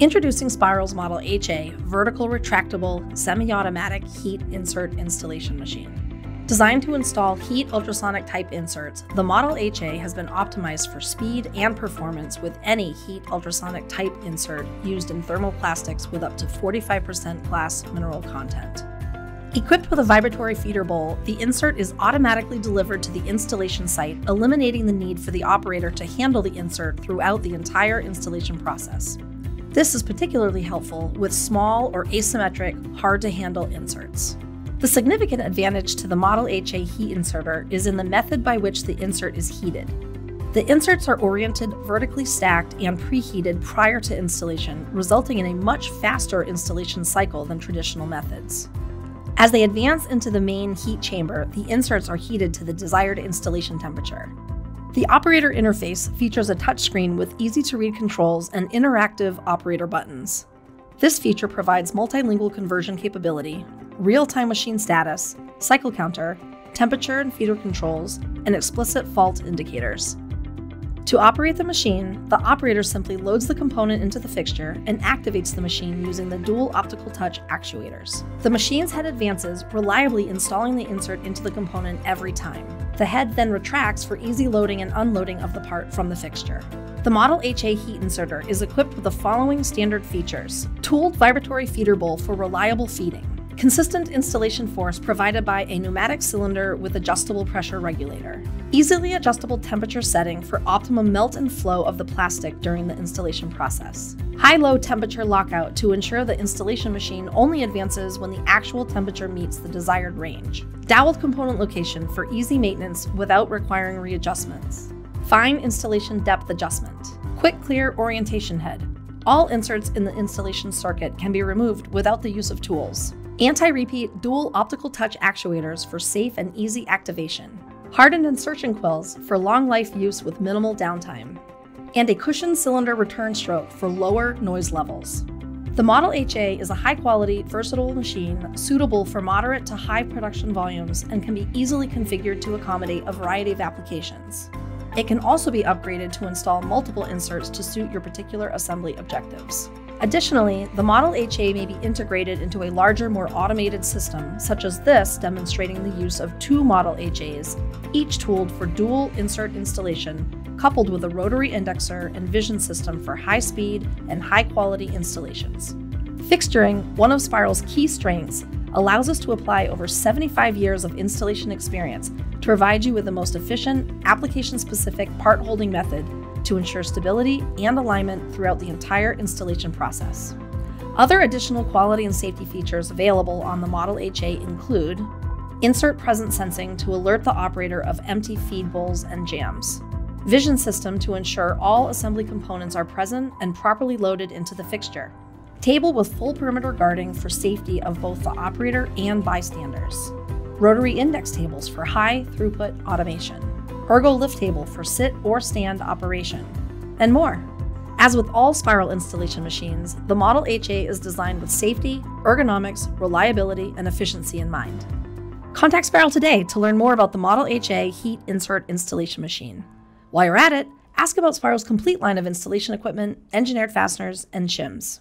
Introducing SPIROL's Model HA vertical retractable semi automatic heat insert installation machine. Designed to install heat ultrasonic type inserts, the Model HA has been optimized for speed and performance with any heat ultrasonic type insert used in thermoplastics with up to 45% glass mineral content. Equipped with a vibratory feeder bowl, the insert is automatically delivered to the installation site, eliminating the need for the operator to handle the insert throughout the entire installation process. This is particularly helpful with small or asymmetric, hard to handle inserts. The significant advantage to the Model HA heat inserter is in the method by which the insert is heated. The inserts are oriented vertically stacked and preheated prior to installation, resulting in a much faster installation cycle than traditional methods. As they advance into the main heat chamber, the inserts are heated to the desired installation temperature. The operator interface features a touchscreen with easy to read controls and interactive operator buttons. This feature provides multilingual conversion capability, real time machine status, cycle counter, temperature and feeder controls, and explicit fault indicators. To operate the machine, the operator simply loads the component into the fixture and activates the machine using the dual optical touch actuators. The machine's head advances, reliably installing the insert into the component every time. The head then retracts for easy loading and unloading of the part from the fixture. The Model HA heat inserter is equipped with the following standard features. Tooled vibratory feeder bowl for reliable feeding. Consistent installation force provided by a pneumatic cylinder with adjustable pressure regulator. Easily adjustable temperature setting for optimum melt and flow of the plastic during the installation process. High-low temperature lockout to ensure the installation machine only advances when the actual temperature meets the desired range. Doweled component location for easy maintenance without requiring readjustments. Fine installation depth adjustment. Quick clear orientation head. All inserts in the installation circuit can be removed without the use of tools. Anti-repeat dual optical touch actuators for safe and easy activation. Hardened insertion quills for long life use with minimal downtime. And a cushioned cylinder return stroke for lower noise levels. The Model HA is a high quality, versatile machine suitable for moderate to high production volumes and can be easily configured to accommodate a variety of applications. It can also be upgraded to install multiple inserts to suit your particular assembly objectives. Additionally, the Model HA may be integrated into a larger, more automated system, such as this demonstrating the use of two Model HAs, each tooled for dual insert installation, coupled with a rotary indexer and vision system for high speed and high quality installations. Fixturing, one of SPIROL's key strengths, allows us to apply over 75 years of installation experience to provide you with the most efficient, application specific part holding method to ensure stability and alignment throughout the entire installation process. Other additional quality and safety features available on the Model HA include insert presence sensing to alert the operator of empty feed bowls and jams, vision system to ensure all assembly components are present and properly loaded into the fixture, table with full perimeter guarding for safety of both the operator and bystanders, rotary index tables for high throughput automation ergo lift table for sit or stand operation, and more. As with all SPIROL installation machines, the Model HA is designed with safety, ergonomics, reliability, and efficiency in mind. Contact SPIROL today to learn more about the Model HA heat insert installation machine. While you're at it, ask about SPIROL's complete line of installation equipment, engineered fasteners, and shims.